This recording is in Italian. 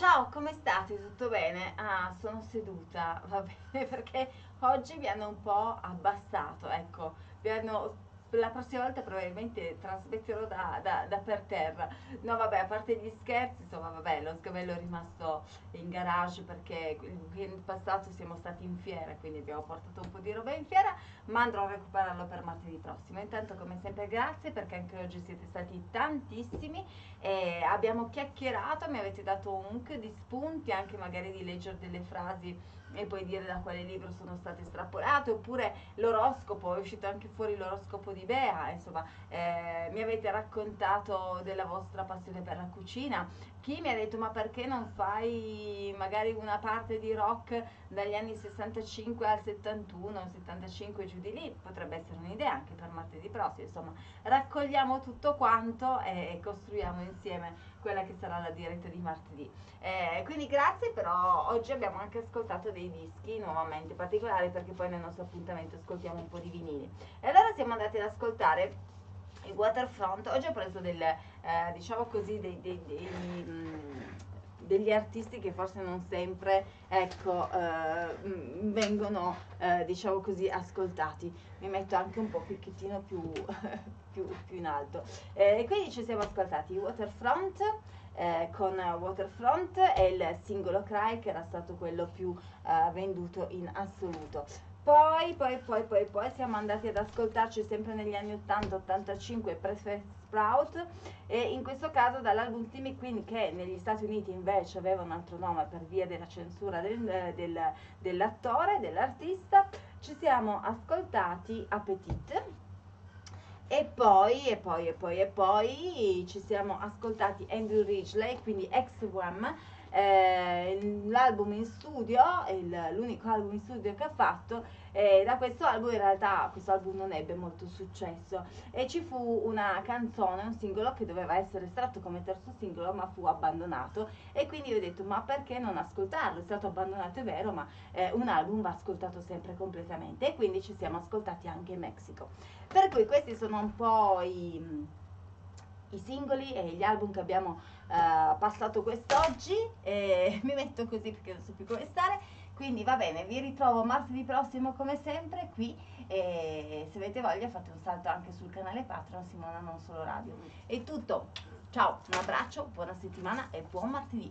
Ciao, come state? Tutto bene? Ah, sono seduta, va bene, perché oggi mi hanno un po' abbassato, ecco, mi hanno la prossima volta probabilmente trasmetterò da, da, da, per terra. No, vabbè, a parte gli scherzi, insomma, vabbè, lo sgabello è rimasto in garage perché il weekend passato siamo stati in fiera, quindi abbiamo portato un po' di roba in fiera, ma andrò a recuperarlo per martedì prossimo. Intanto, come sempre, grazie perché anche oggi siete stati tantissimi e abbiamo chiacchierato, mi avete dato un mucchio di spunti, anche magari di leggere delle frasi e poi dire da quale libro sono state estrapolate, oppure l'oroscopo, è uscito anche fuori l'oroscopo di Bea, insomma, eh, mi avete raccontato della vostra passione per la cucina, chi mi ha detto ma perché non fai magari una parte di rock dagli anni 65 al 71, 75 giù di lì, potrebbe essere un'idea anche per martedì prossimo, insomma, raccogliamo tutto quanto e costruiamo insieme quella che sarà la diretta di martedì. Eh, quindi grazie, però oggi abbiamo anche ascoltato dei dischi nuovamente particolari perché poi nel nostro appuntamento ascoltiamo un po' di vinili. E siamo andati ad ascoltare il Waterfront. Oggi ho preso del, eh, diciamo così, dei, dei, dei, mm, degli artisti che forse non sempre ecco, eh, vengono eh, diciamo così ascoltati mi metto anche un po' picchettino più, più, più in alto eh, e quindi ci siamo ascoltati Waterfront eh, con Waterfront e il singolo Cry che era stato quello più eh, venduto in assoluto. Poi, poi, poi, poi, poi siamo andati ad ascoltarci sempre negli anni 80-85 Press Sprout e in questo caso dall'album Timmy Queen che negli Stati Uniti invece aveva un altro nome per via della censura del, del, dell'attore, dell'artista, ci siamo ascoltati Appetit e poi, e poi, e poi, e poi ci siamo ascoltati Andrew Ridgely, quindi ex-Wham, eh, l'album in studio, l'unico album in studio che ha fatto, e da questo album in realtà questo album non ebbe molto successo e ci fu una canzone, un singolo che doveva essere estratto come terzo singolo ma fu abbandonato e quindi ho detto ma perché non ascoltarlo? È stato abbandonato è vero ma eh, un album va ascoltato sempre completamente e quindi ci siamo ascoltati anche in Messico. Per cui questi sono un po' i, i singoli e gli album che abbiamo uh, passato quest'oggi e mi metto così perché non so più come stare. Quindi va bene vi ritrovo martedì prossimo come sempre qui e se avete voglia fate un salto anche sul canale Patreon Simona Non Solo Radio. È tutto. Ciao un abbraccio buona settimana e buon martedì